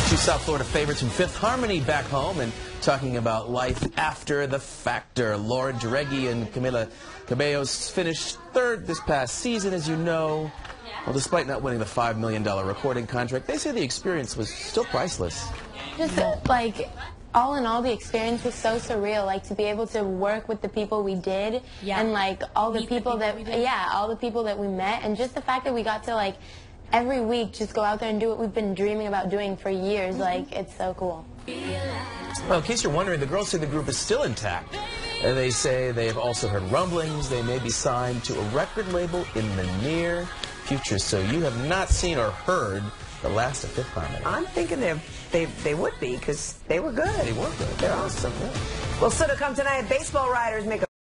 Our two South Florida favorites from Fifth Harmony back home and talking about life after the factor. Lauren Jauregui and Camila Cabellos finished third this past season, as you know. Well, despite not winning the $5 million recording contract, they say the experience was still priceless. Just uh, like all in all, the experience was so surreal. Like to be able to work with the people we did, Yeah. and like all the Meet the people, people that yeah, all the people that we met, and just the fact that we got to like every week just go out there and do what we've been dreaming about doing for years. Mm-hmm. Like it's so cool. Well, in case you're wondering, the girls say the group is still intact. And they say they have also heard rumblings they may be signed to a record label in the near future. So you have not seen or heard the last of Fifth Harmony. I'm thinking they they they would be because they were good. They were good. They're awesome. Yeah. Well, still to come tonight, baseball riders make a